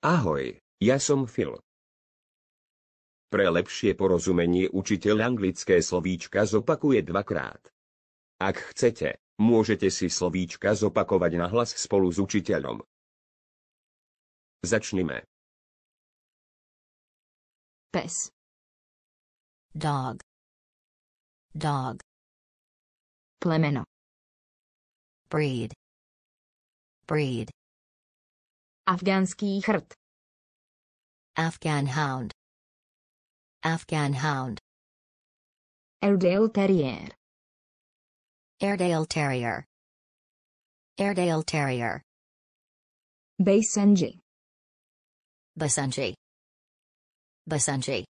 Ahoj, ja som Phil. Pre lepšie porozumenie učiteľ anglické slovíčka zopakuje dvakrát. Ak chcete, môžete si slovíčka zopakovať na hlas spolu s učiteľom. Začnime. Pes. dog dog Plemeno. breed breed Afganský chrt. Afghan hound Afghan hound Airedale Terrier. Airedale Terrier Airedale Terrier Basenji. Basenji Basenji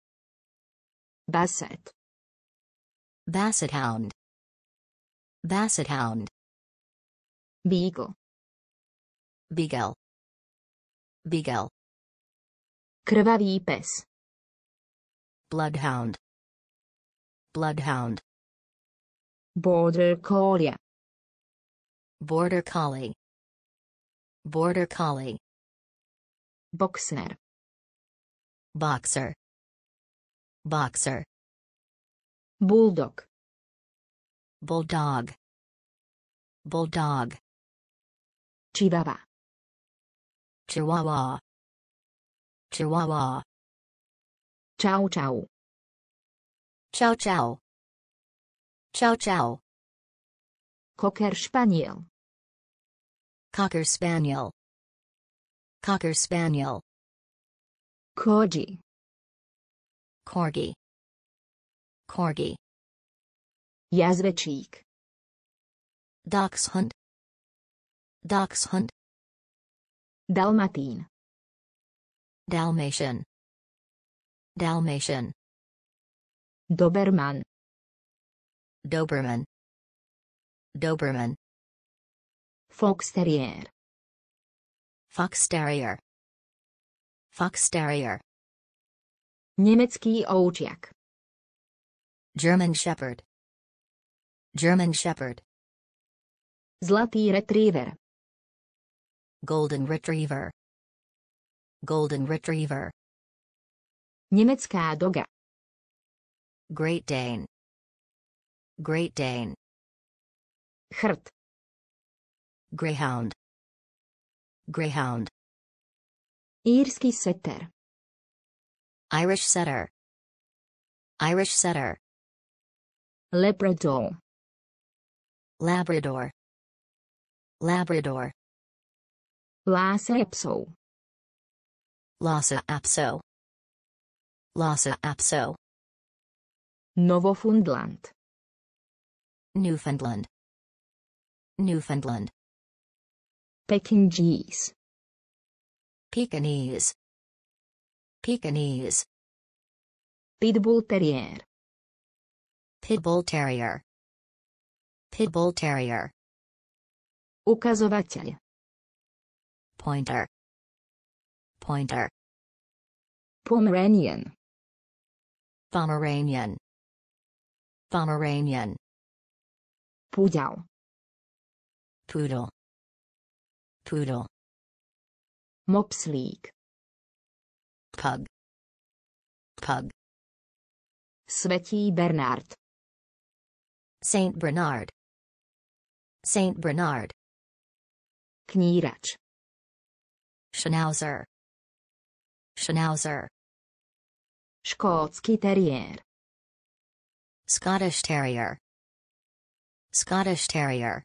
Basset. Basset Hound Basset Hound Beagle. Beagle Beagle Krvavý pes. Bloodhound Bloodhound Border Collie. Border Collie Border Collie Boxer. Boxer Boxer Bulldog. Bulldog Bulldog Chihuahua. Chihuahua. Chihuahua. Chow chow. Chow chow Chow chow Cocker Spaniel. Cocker Spaniel. Cocker Spaniel. Corgi. Corgi. Corgi. Jazvečík. Dachshund Dachshund Dalmatín. Dalmatian Dalmatian Doberman. Doberman Doberman Fox Terrier. Fox Terrier Fox Terrier Německý oučiak. German Shepherd German Shepherd Zlatý retriever. Golden Retriever. Golden Retriever. Nemecká doga. Great Dane. Great Dane. Chrt. Greyhound. Greyhound. Írsky seter. Irish Setter. Irish Setter. Labrador. Labrador. Labrador Lhasa Apso. Lhasa Apso Lhasa Apso Novofundland. Newfoundland Newfoundland Pekingese. Pekingese Pekingese Pitbull Terrier. Pitbull Terrier Pitbull Terrier Ukazovateľ. Pointer Pointer Pomeranian. Pomeranian Pomeranian Pudel. Poodle Poodle Mopslík. Pug Pug Svätý Bernard. Saint Bernard Saint Bernard Knírač. Schnauzer. Schnauzer. Škótsky terrier. Scottish Terrier. Scottish Terrier.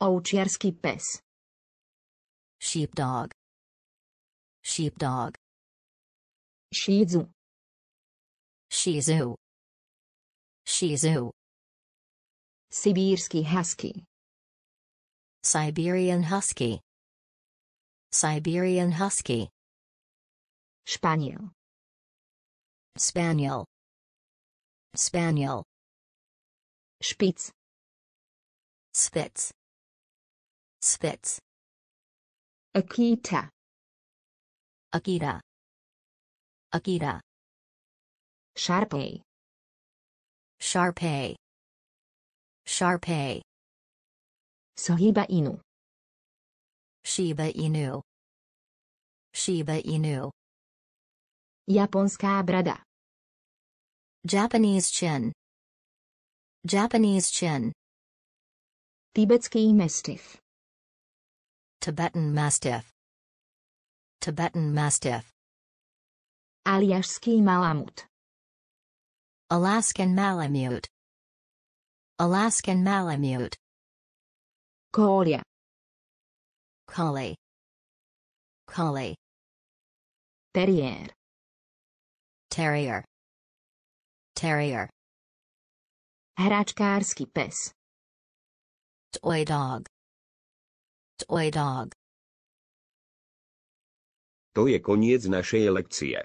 Ovčiarský pes. Sheepdog. Sheepdog. Shih Tzu. Shih Tzu. Shih Tzu. Sibírsky husky. Siberian Husky Siberian Husky Španiel. Spaniel Spaniel Spitz. Spitz Spitz Akita. Akita Akita Šarpej. Sharpei Sharpei Shiba Inu. Shiba Inu Shiba Inu. Japonská brada. Japanese chin. Japanese chin. Tibetský mastiff. Tibetan Mastiff. Tibetan Mastiff. Aljašský malamut. Alaskan Malamute. Alaskan Malamute. Kólia. Collie. Collie. Teriér. Terrier. Terrier. Hračkársky pes. Toy dog. Toy dog. To je koniec našej lekcie.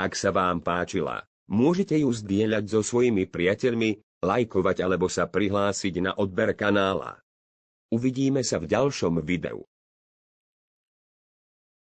Ak sa vám páčila, môžete ju zdieľať so svojimi priateľmi, lajkovať alebo sa prihlásiť na odber kanála. Uvidíme sa v ďalšom videu.